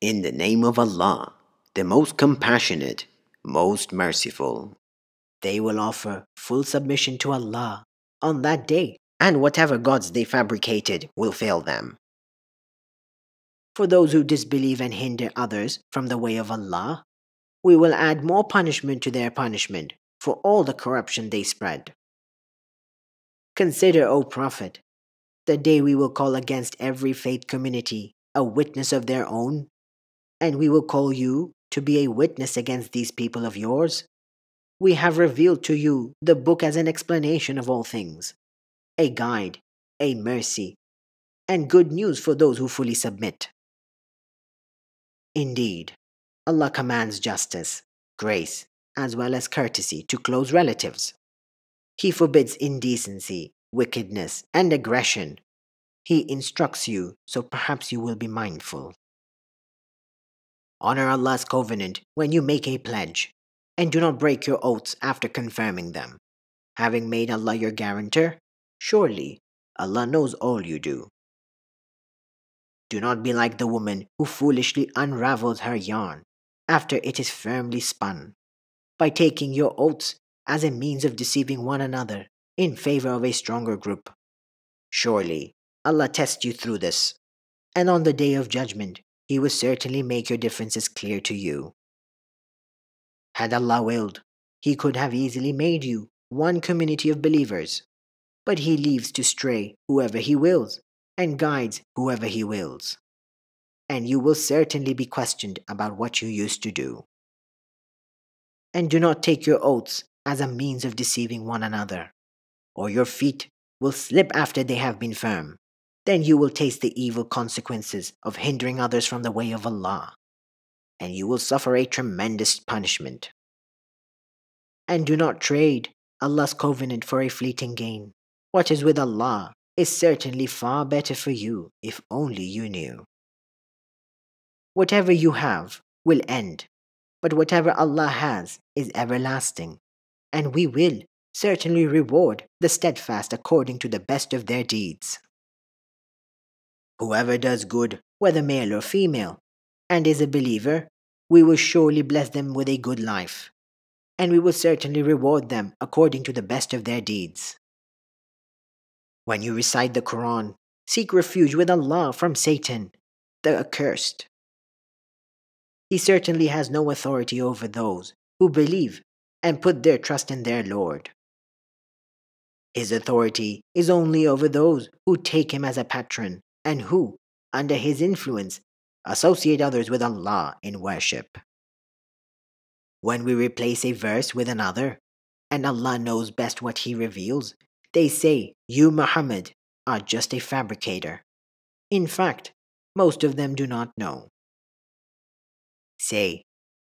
In the name of Allah, the most compassionate, most merciful. They will offer full submission to Allah on that day, and whatever gods they fabricated will fail them. For those who disbelieve and hinder others from the way of Allah, we will add more punishment to their punishment for all the corruption they spread. Consider, O Prophet, the day we will call against every faith community a witness of their own, and we will call you to be a witness against these people of yours. We have revealed to you the book as an explanation of all things, a guide, a mercy, and good news for those who fully submit. Indeed, Allah commands justice, grace, as well as courtesy to close relatives. He forbids indecency, wickedness, and aggression. He instructs you, so perhaps you will be mindful. Honor Allah's covenant when you make a pledge, and do not break your oaths after confirming them. Having made Allah your guarantor, surely Allah knows all you do. Do not be like the woman who foolishly unravels her yarn after it is firmly spun, by taking your oaths as a means of deceiving one another in favor of a stronger group. Surely Allah tests you through this, and on the day of judgment, He will certainly make your differences clear to you. Had Allah willed, He could have easily made you one community of believers, but He leaves to stray whoever He wills and guides whoever He wills. And you will certainly be questioned about what you used to do. And do not take your oaths as a means of deceiving one another, or your feet will slip after they have been firm. Then you will taste the evil consequences of hindering others from the way of Allah, and you will suffer a tremendous punishment. And do not trade Allah's covenant for a fleeting gain. What is with Allah is certainly far better for you if only you knew. Whatever you have will end, but whatever Allah has is everlasting, and we will certainly reward the steadfast according to the best of their deeds. Whoever does good, whether male or female, and is a believer, we will surely bless them with a good life, and we will certainly reward them according to the best of their deeds. When you recite the Quran, seek refuge with Allah from Satan, the accursed. He certainly has no authority over those who believe and put their trust in their Lord. His authority is only over those who take him as a patron and who, under his influence, associate others with Allah in worship. When we replace a verse with another, and Allah knows best what He reveals, they say, You, Muhammad, are just a fabricator. In fact, most of them do not know. Say,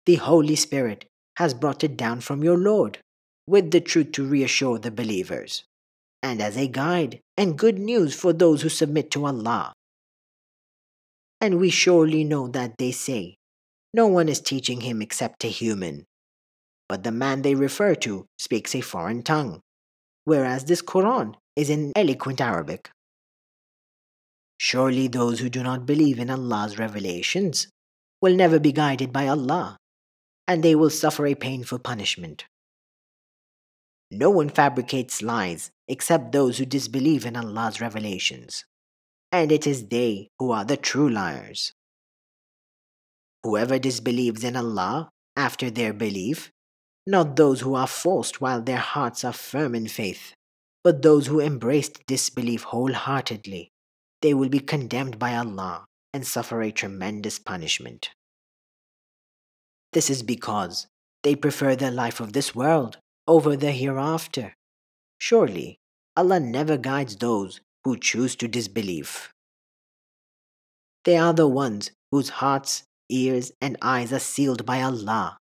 The Holy Spirit has brought it down from your Lord, with the truth to reassure the believers, and as a guide and good news for those who submit to Allah. And we surely know that they say, No one is teaching him except a human. But the man they refer to speaks a foreign tongue whereas this Quran is in eloquent Arabic. Surely those who do not believe in Allah's revelations will never be guided by Allah, and they will suffer a painful punishment. No one fabricates lies except those who disbelieve in Allah's revelations, and it is they who are the true liars. Whoever disbelieves in Allah after their belief not those who are forced while their hearts are firm in faith, but those who embraced disbelief wholeheartedly. They will be condemned by Allah and suffer a tremendous punishment. This is because they prefer the life of this world over the hereafter. Surely, Allah never guides those who choose to disbelieve. They are the ones whose hearts, ears, and eyes are sealed by Allah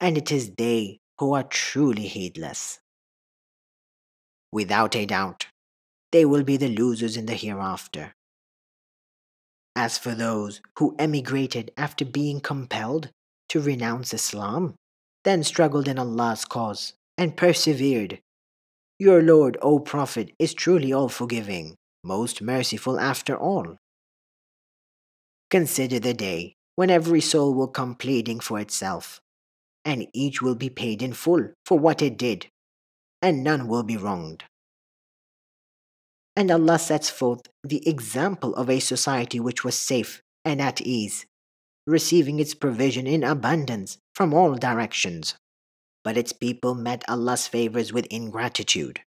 and it is they who are truly heedless. Without a doubt, they will be the losers in the hereafter. As for those who emigrated after being compelled to renounce Islam, then struggled in Allah's cause and persevered, your Lord, O Prophet, is truly all forgiving, most merciful after all. Consider the day when every soul will come pleading for itself, and each will be paid in full for what it did, and none will be wronged. And Allah sets forth the example of a society which was safe and at ease, receiving its provision in abundance from all directions. But its people met Allah's favors with ingratitude.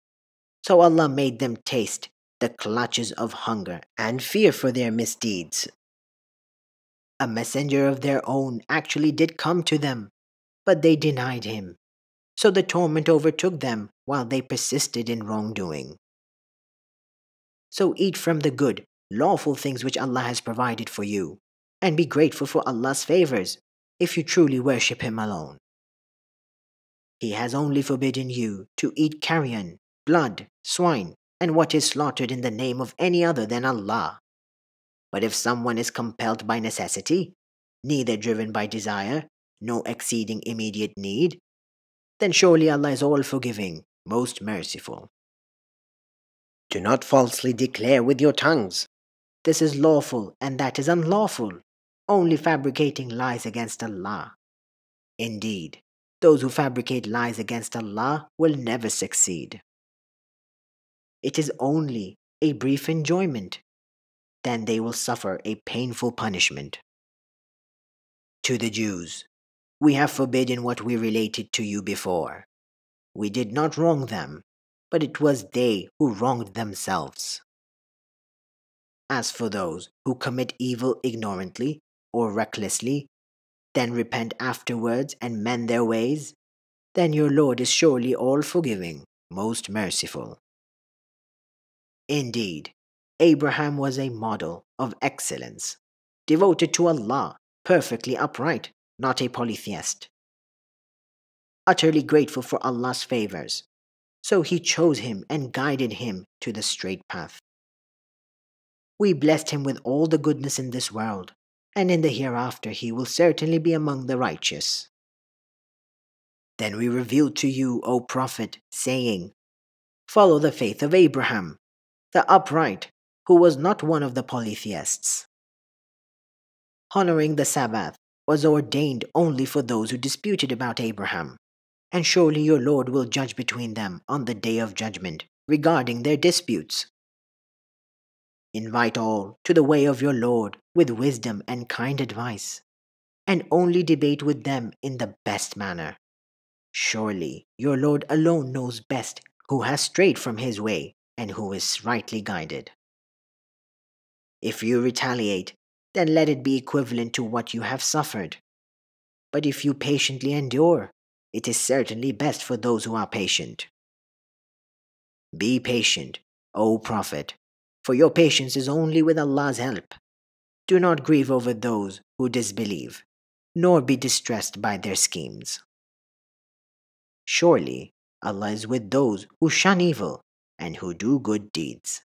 So Allah made them taste the clutches of hunger and fear for their misdeeds. A messenger of their own actually did come to them, but they denied him. So the torment overtook them while they persisted in wrongdoing. So eat from the good, lawful things which Allah has provided for you, and be grateful for Allah's favors if you truly worship Him alone. He has only forbidden you to eat carrion, blood, swine, and what is slaughtered in the name of any other than Allah. But if someone is compelled by necessity, neither driven by desire, nor exceeding immediate need, then surely Allah is all forgiving, most merciful. Do not falsely declare with your tongues. This is lawful and that is unlawful, only fabricating lies against Allah. Indeed, those who fabricate lies against Allah will never succeed. It is only a brief enjoyment, then they will suffer a painful punishment. To the Jews, we have forbidden what we related to you before. We did not wrong them, but it was they who wronged themselves. As for those who commit evil ignorantly or recklessly, then repent afterwards and mend their ways, then your Lord is surely all forgiving, most merciful. Indeed, Abraham was a model of excellence, devoted to Allah, perfectly upright, not a polytheist. Utterly grateful for Allah's favors, so he chose him and guided him to the straight path. We blessed him with all the goodness in this world, and in the hereafter he will certainly be among the righteous. Then we revealed to you, O Prophet, saying, Follow the faith of Abraham, the upright, who was not one of the polytheists. Honoring the Sabbath was ordained only for those who disputed about Abraham and surely your Lord will judge between them on the day of judgment regarding their disputes. Invite all to the way of your Lord with wisdom and kind advice, and only debate with them in the best manner. Surely your Lord alone knows best who has strayed from his way and who is rightly guided. If you retaliate, then let it be equivalent to what you have suffered. But if you patiently endure, it is certainly best for those who are patient. Be patient, O Prophet, for your patience is only with Allah's help. Do not grieve over those who disbelieve, nor be distressed by their schemes. Surely Allah is with those who shun evil and who do good deeds.